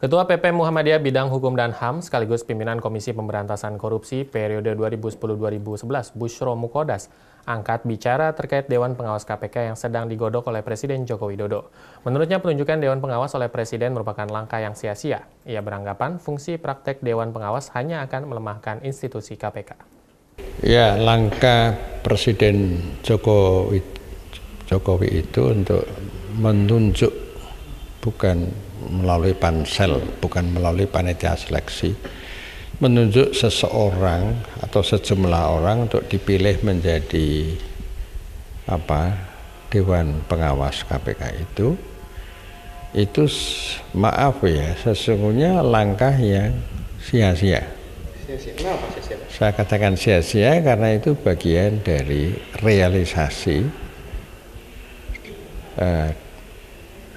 Ketua PP Muhammadiyah Bidang Hukum dan HAM sekaligus pimpinan Komisi Pemberantasan Korupsi periode 2010-2011 Bushro Mukodas angkat bicara terkait Dewan Pengawas KPK yang sedang digodok oleh Presiden Joko Widodo. Menurutnya penunjukan Dewan Pengawas oleh Presiden merupakan langkah yang sia-sia. Ia beranggapan fungsi praktek Dewan Pengawas hanya akan melemahkan institusi KPK. Ya, langkah Presiden Jokowi, Jokowi itu untuk menunjuk bukan melalui pansel, bukan melalui panitia seleksi, menunjuk seseorang atau sejumlah orang untuk dipilih menjadi apa Dewan Pengawas KPK itu itu maaf ya sesungguhnya langkah yang sia-sia. Saya katakan sia-sia karena itu bagian dari realisasi uh,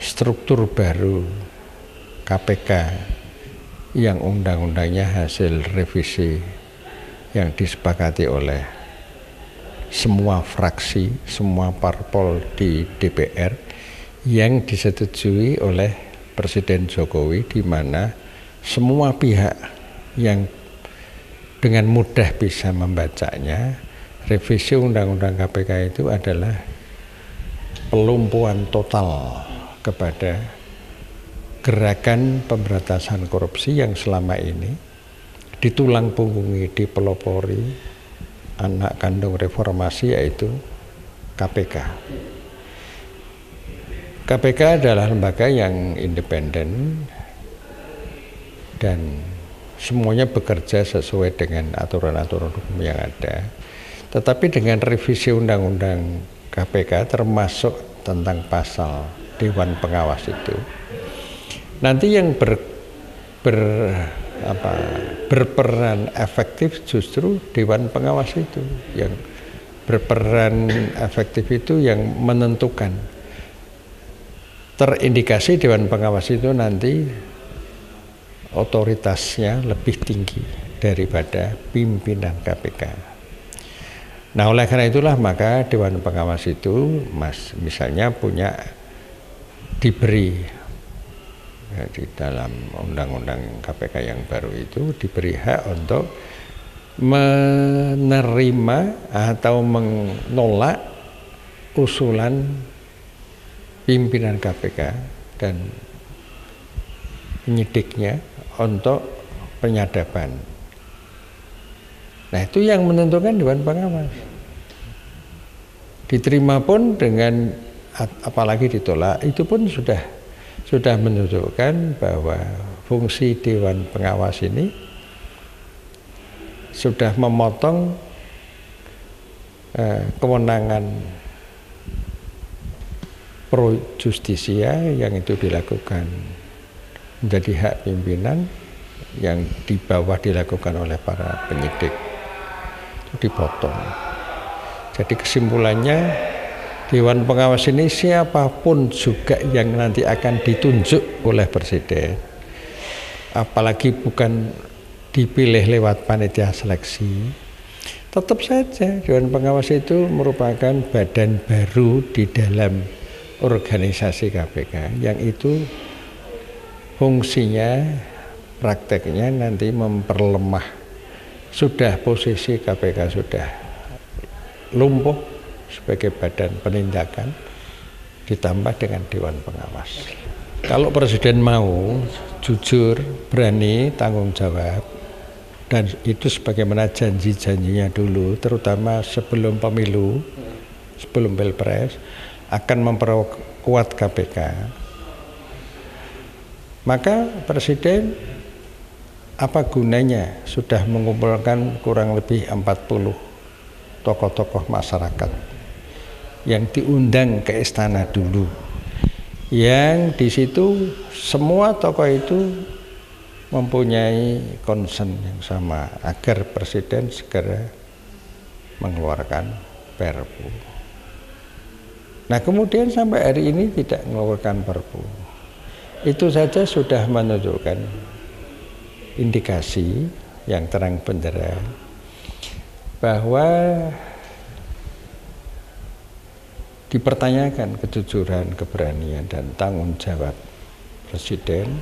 struktur baru KPK yang undang-undangnya hasil revisi yang disepakati oleh semua fraksi, semua parpol di DPR yang disetujui oleh Presiden Jokowi di mana semua pihak yang dengan mudah bisa membacanya revisi undang-undang KPK itu adalah pelumpuhan total kepada gerakan pemberantasan korupsi yang selama ini ditulang punggungi dipelopori anak kandung reformasi yaitu KPK. KPK adalah lembaga yang independen dan semuanya bekerja sesuai dengan aturan-aturan hukum yang ada. Tetapi dengan revisi undang-undang KPK termasuk tentang pasal dewan pengawas itu nanti yang ber, ber apa berperan efektif justru dewan pengawas itu yang berperan efektif itu yang menentukan terindikasi dewan pengawas itu nanti otoritasnya lebih tinggi daripada pimpinan KPK. Nah oleh karena itulah maka Dewan Pengawas itu mas misalnya punya diberi ya, di dalam undang-undang KPK yang baru itu diberi hak untuk menerima atau menolak usulan pimpinan KPK dan penyidiknya untuk penyadapan Nah itu yang menentukan Dewan Pengawas. Diterima pun dengan apalagi ditolak itu pun sudah sudah menunjukkan bahwa fungsi Dewan Pengawas ini sudah memotong eh, kewenangan pro justisia yang itu dilakukan menjadi hak pimpinan yang di bawah dilakukan oleh para penyidik dipotong. Jadi kesimpulannya Dewan Pengawas ini siapa pun juga yang nanti akan ditunjuk oleh Presiden. Apalagi bukan dipilih lewat panitia seleksi. Tetap saja Dewan Pengawas itu merupakan badan baru di dalam organisasi KPK yang itu fungsinya prakteknya nanti memperlemah. Sudah posisi KPK sudah lumpuh sebagai badan penindakan ditambah dengan Dewan Pengawas. Kalau Presiden mau jujur, berani, tanggung jawab, dan itu sebagaimana janji-janjinya dulu, terutama sebelum pemilu, sebelum pilpres, akan memperkuat KPK. Maka Presiden apa gunanya sudah mengumpulkan kurang lebih 40 tokoh-tokoh masyarakat yang diundang ke istana dulu yang di situ semua tokoh itu mempunyai concern yang sama agar presiden segera mengeluarkan perpu. Nah kemudian sampai hari ini tidak mengeluarkan perpu. Itu saja sudah menunjukkan indikasi yang terang benderang bahwa dipertanyakan kejujuran, keberanian dan tanggung jawab presiden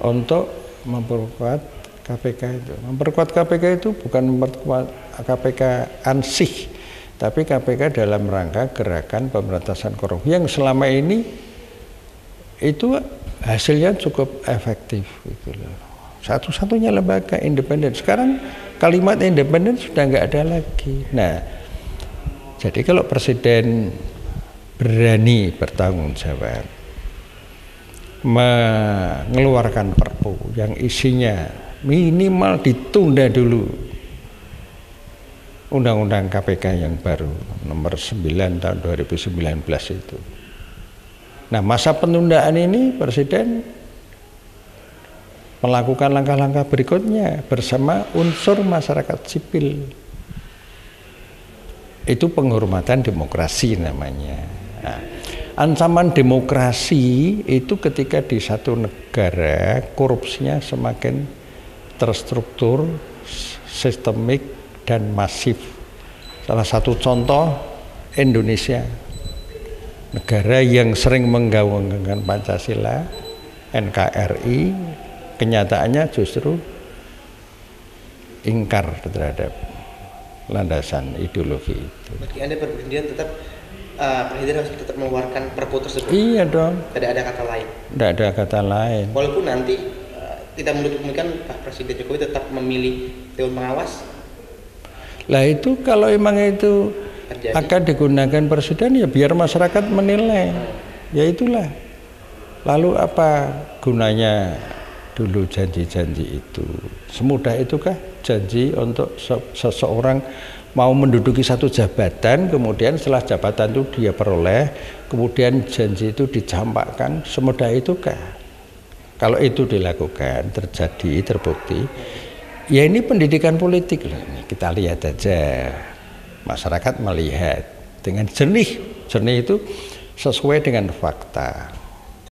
untuk memperkuat KPK itu. Memperkuat KPK itu bukan memperkuat KPK ansih, tapi KPK dalam rangka gerakan pemberantasan korupsi yang selama ini itu hasilnya cukup efektif gitu. Satu-satunya lembaga independen. Sekarang kalimat independen sudah nggak ada lagi. Nah, jadi kalau presiden berani bertanggung jawab mengeluarkan perpu yang isinya minimal ditunda dulu undang-undang KPK yang baru nomor 9 tahun 2019 itu. Nah, masa penundaan ini presiden melakukan langkah-langkah berikutnya bersama unsur masyarakat sipil. Itu penghormatan demokrasi namanya. Nah, ancaman demokrasi itu ketika di satu negara korupsinya semakin terstruktur, sistemik dan masif. Salah satu contoh Indonesia, negara yang sering menggaungkan Pancasila, NKRI, kenyataannya justru ingkar terhadap landasan ideologi itu. Bagi Anda tetap uh, presiden harus tetap mengeluarkan perpu tersebut. Iya dong. Tidak ada kata lain. Tidak ada kata lain. Walaupun nanti uh, tidak menutup kemungkinan Pak Presiden Jokowi tetap memilih Dewan Pengawas. Lah itu kalau emang itu Terjadi. akan digunakan presiden ya biar masyarakat menilai. Ya itulah. Lalu apa gunanya dulu janji-janji itu? Semudah itukah janji untuk seseorang mau menduduki satu jabatan kemudian setelah jabatan itu dia peroleh kemudian janji itu dicampakkan semudah itu kah kalau itu dilakukan terjadi terbukti ya ini pendidikan politik loh kita lihat aja. Masyarakat melihat dengan jernih. Jernih itu sesuai dengan fakta